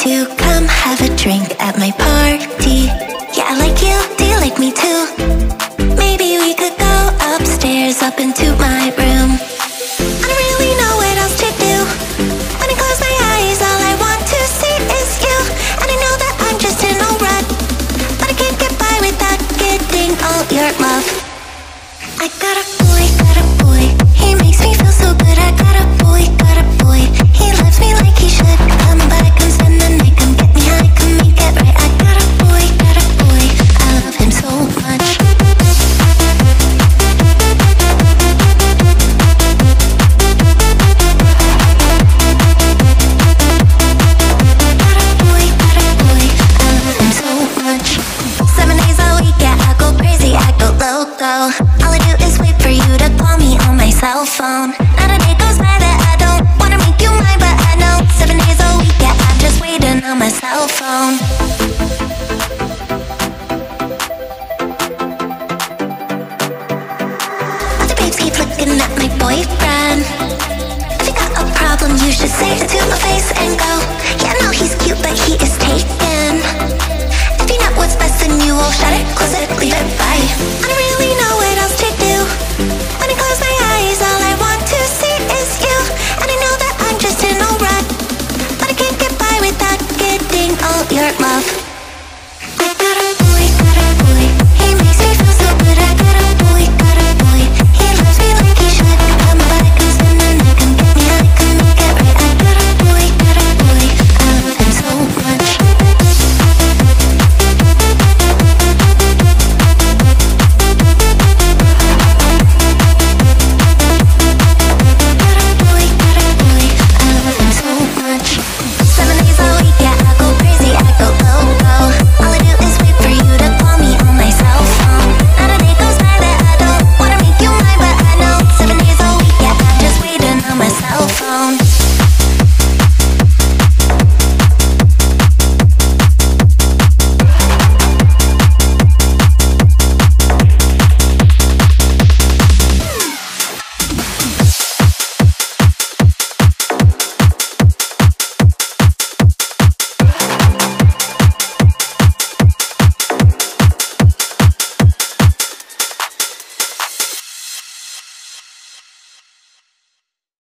to come have a drink at my party. Yeah, I like you, do you like me too? Maybe we could go upstairs, up into my room. I don't really know what else to do. When I close my eyes, all I want to see is you. And I know that I'm just in a rut But I can't get by without getting all your love. I gotta low All I do is wait for you to call me on my cell phone. Not a day goes by that I don't wanna make you mine But I know seven days a week, yeah, I'm just waiting on my cell phone. Other babes keep looking at my boyfriend. If you got a problem, you should say it to my face and go Yeah, no, he's cute, but he is taken. If you know what's best, then you will shut it, close it, leave it, bye